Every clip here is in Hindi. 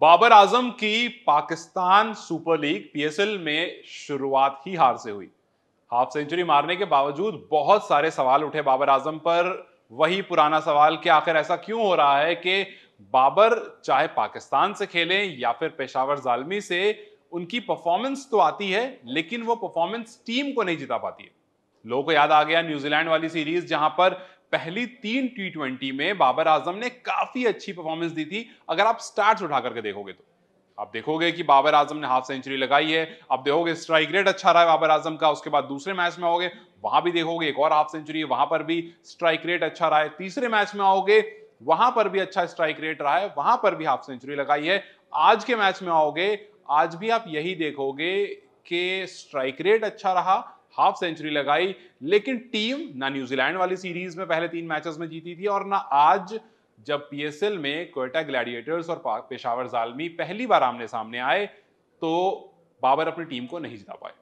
बाबर आज़म की पाकिस्तान सुपर लीग पीएसएल में शुरुआत ही हार से हुई। हाफ़ सेंचुरी मारने के बावजूद बहुत सारे सवाल उठे बाबर आज़म पर। वही पुराना सवाल कि आखिर ऐसा क्यों हो रहा है कि बाबर चाहे पाकिस्तान से खेलें या फिर पेशावर जालमी से, उनकी परफॉर्मेंस तो आती है, लेकिन वो परफॉर्मेंस टीम को नहीं जिता पाती है। लोगों को याद आ गया न्यूजीलैंड वाली सीरीज़ जहाँ पर पहली तीन टी ट्वेंटी में बाबर आज़म ने काफ़ी अच्छी परफॉर्मेंस दी थी। अगर आप स्टार्ट उठा करके देखोगे तो। आप देखोगे कि बाबर आज़म ने हाफ़ सेंचुरी लगाई है। अब देखोगे स्ट्राइक रेट अच्छा रहा है बाबर आज़म का, उसके बाद दूसरे मैच में आओगे, वहाँ भी देखोगे एक और हाफ़ सेंचुरी वहाँ पर भी स्ट्राइक रेट अच्छा रहा है। तीसरे मैच में आओगे, वहाँ पर भी अच्छा स्ट्राइक रेट रहा है, वहाँ पर भी हाफ़ सेंचुरी लगाई है। आज के मैच में आओगे, आज भी आप यही देखोगे कि स्ट्राइक रेट अच्छा रहा हाफ़ सेंचुरी लगाई, लेकिन टीम ना न्यूजीलैंड वाली सीरीज़ में पहले तीन मैचेस में जीती थी और ना आज जब पीएसएल में कोयटा ग्लैडिएटर्स और पेशावर जालमी पहली बार आमने सामने आए तो बाबर अपनी टीम को नहीं जिता पाए।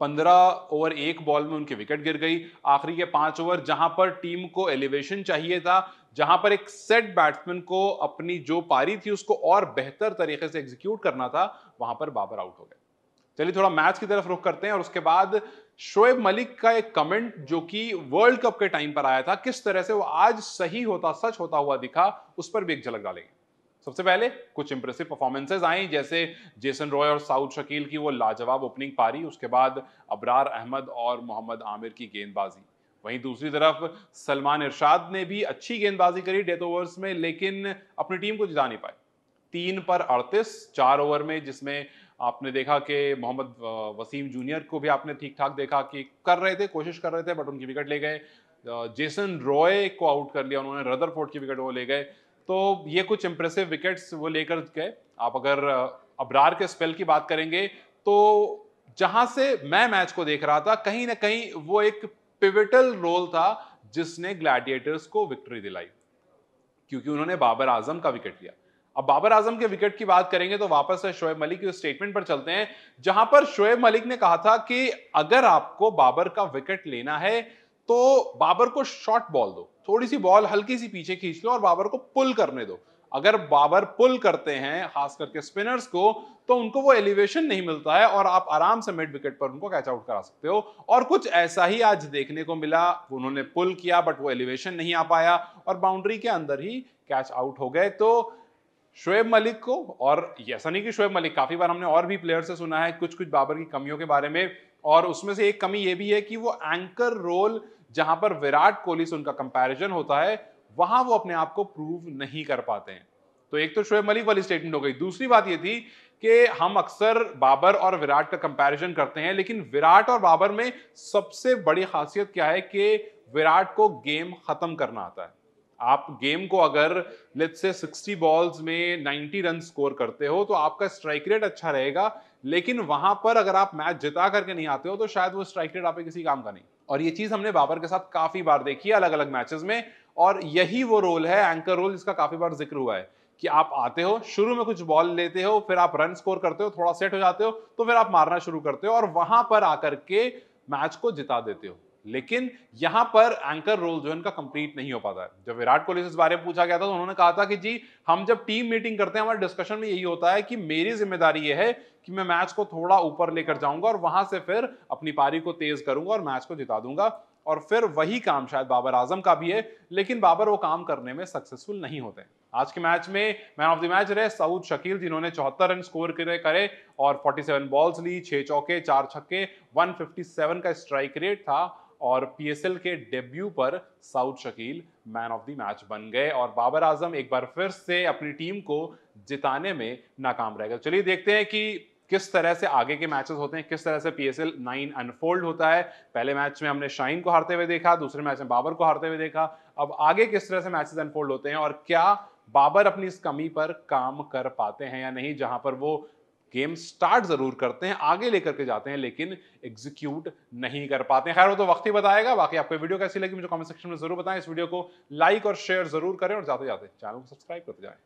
पंद्रह ओवर एक बॉल में उनकी विकेट गिर गई। आखिरी के पाँच ओवर जहाँ पर टीम को एलिवेशन चाहिए था, जहाँ पर एक सेट बैट्समैन को अपनी जो पारी थी उसको और बेहतर तरीके से एग्जीक्यूट करना था, वहाँ पर बाबर आउट हो गए। चलिए थोड़ा मैच की तरफ़ रुख करते हैं और उसके बाद शोएब मलिक का एक कमेंट जो कि वर्ल्ड कप के टाइम पर आया था, किस तरह से वो आज सही होता, सच होता हुआ दिखा, उस पर भी एक झलक डालेंगे। सबसे पहले कुछ इंप्रेसिव परफॉर्मेंसेज आई, जैसे जेसन रॉय और साउथ शकील की वो लाजवाब ओपनिंग पारी, उसके बाद अबरार अहमद और मोहम्मद आमिर की गेंदबाजी। वहीं दूसरी तरफ़ सलमान इरशाद ने भी अच्छी गेंदबाजी करी डेथ ओवर्स में, लेकिन अपनी टीम को जिता नहीं पाए। तीन पर अड़तीस, चार ओवर में जिसमें आपने देखा कि मोहम्मद वसीम जूनियर को भी आपने ठीक ठाक देखा कि कर रहे थे, कोशिश कर रहे थे, बट उनकी विकेट ले गए। जेसन रॉय को आउट कर लिया उन्होंने, रदरफोर्ड की विकेट वो ले गए। तो ये कुछ इंप्रेसिव विकेट्स वो लेकर गए। आप अगर अबरार के स्पेल की बात करेंगे तो जहाँ से मैं मैच को देख रहा था, कहीं ना कहीं वो एक पिविटल रोल था जिसने ग्लैडिएटर्स को विक्ट्री दिलाई, क्योंकि उन्होंने बाबर आज़म का विकेट लिया। अब बाबर आज़म के विकेट की बात करेंगे तो वापस से शोएब मलिक के स्टेटमेंट पर चलते हैं, जहाँ पर शोएब मलिक ने कहा था कि अगर आपको बाबर का विकेट लेना है तो बाबर को शॉर्ट बॉल दो। थोड़ी सी बॉल हल्की सी पीछे खींच लो और बाबर को पुल करने दो। अगर बाबर पुल करते हैं, खास करके स्पिनर्स को तो उनको वो एलिवेशन नहीं मिलता है और आप आराम से मिड विकेट पर उनको कैच आउट करा सकते हो। और कुछ ऐसा ही आज देखने को मिला, उन्होंने पुल किया बट वो एलिवेशन नहीं आ पाया और बाउंड्री के अंदर ही कैच आउट हो गए। तो शोएब मलिक को, और ऐसा नहीं कि शोएब मलिक, काफ़ी बार हमने और भी प्लेयर से सुना है कुछ कुछ बाबर की कमियों के बारे में, और उसमें से एक कमी ये भी है कि वो एंकर रोल जहाँ पर विराट कोहली से उनका कंपैरिजन होता है, वहाँ वो अपने आप को प्रूव नहीं कर पाते हैं। तो एक तो शोएब मलिक वाली स्टेटमेंट हो गई। दूसरी बात ये थी कि हम अक्सर बाबर और विराट का कंपैरिजन करते हैं, लेकिन विराट और बाबर में सबसे बड़ी खासियत क्या है कि विराट को गेम खत्म करना आता है। आप गेम को अगर लेट से 60 बॉल्स में 90 रन स्कोर करते हो तो आपका स्ट्राइक रेट अच्छा रहेगा, लेकिन वहाँ पर अगर आप मैच जिता करके नहीं आते हो तो शायद वो स्ट्राइक रेट आपके किसी काम का नहीं। और ये चीज़ हमने बाबर के साथ काफ़ी बार देखी है अलग अलग मैचेस में, और यही वो रोल है एंकर रोल जिसका काफ़ी बार ज़िक्र हुआ है, कि आप आते हो, शुरू में कुछ बॉल लेते हो, फिर आप रन स्कोर करते हो, थोड़ा सेट हो जाते हो तो फिर आप मारना शुरू करते हो, और वहाँ पर आकर के मैच को जिता देते हो। लेकिन यहाँ पर एंकर रोल जो है इनका कंप्लीट नहीं हो पाता है। जब विराट कोहली से इस बारे में पूछा गया था तो उन्होंने कहा था कि जी, हम जब टीम मीटिंग करते हैं, हमारे डिस्कशन में यही होता है कि मेरी ज़िम्मेदारी यह है कि मैं मैच को थोड़ा ऊपर लेकर जाऊँगा और वहाँ से फिर अपनी पारी को तेज करूँगा और मैच को जिता दूँगा। और फिर वही काम शायद बाबर आज़म का भी है, लेकिन बाबर वो काम करने में सक्सेसफुल नहीं होते। आज के मैच में मैन ऑफ़ द मैच रहे सऊद शकील, जिन्होंने चौहत्तर रन स्कोर करे करे और 47 बॉल्स ली, छह चौके, चार छक्के 157 का स्ट्राइक रेट था। और पीएसएल के डेब्यू पर Saud Shakeel man of the match बन गए और बाबर आज़म एक बार फिर से अपनी टीम को जिताने में नाकाम रह गए। चलिए देखते हैं कि किस तरह से आगे के मैचेस होते हैं, किस तरह से P S L nine unfold होता है। पहले मैच में हमने शाइन को हारते हुए देखा, दूसरे मैच में बाबर को हारते हुए देखा। अब आगे किस तरह से मैचेस अनफोल्ड होते हैं और क्या बाबर अपनी इस कमी पर काम कर पाते हैं या नहीं, जहाँ पर वो गेम स्टार्ट ज़रूर करते हैं, आगे लेकर के जाते हैं, लेकिन एग्जीक्यूट नहीं कर पाते हैं। खैर, वो तो वक्त ही बताएगा, बाकी आपको वीडियो कैसी लगी मुझे कमेंट सेक्शन में ज़रूर बताएँ। इस वीडियो को लाइक और शेयर ज़रूर करें और जाते जाते चैनल को सब्सक्राइब करते जाएँ।